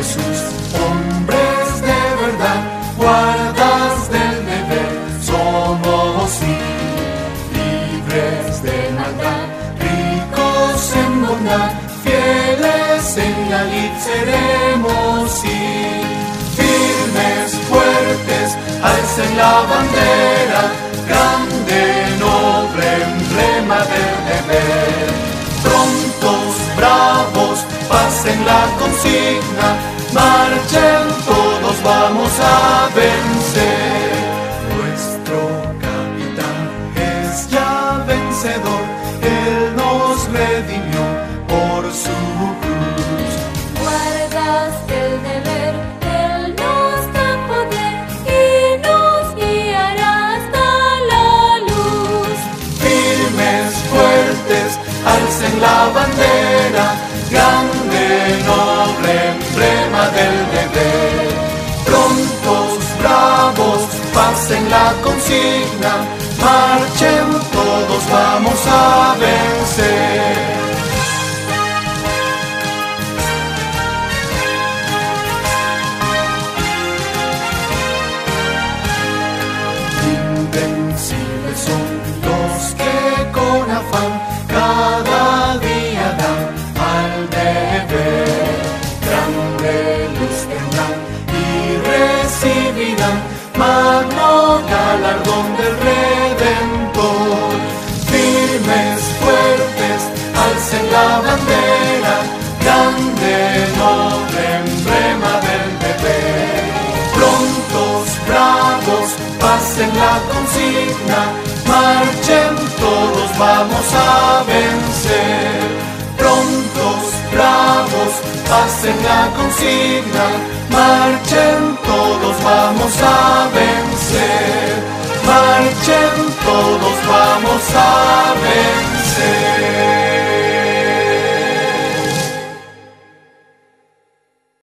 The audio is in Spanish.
Jesús, hombres de verdad, guardas del deber, somos sí, libres de maldad, ricos en bondad, fieles en la lid seremos sí, firmes, fuertes, alcen la bandera, grande, noble, emblema del deber, prontos, bravos, pasen la consigna vamos a vencer. Nuestro capitán es ya vencedor, él nos redimió por su cruz. Guardas el deber, Él nos da poder y nos guiará hasta la luz. firmes, fuertes, alcen la bandera, la consigna, marchen todos, vamos a vencer. Invencibles son bravos, pasen la consigna, marchen todos, vamos a vencer. Prontos, bravos, pasen la consigna, marchen todos,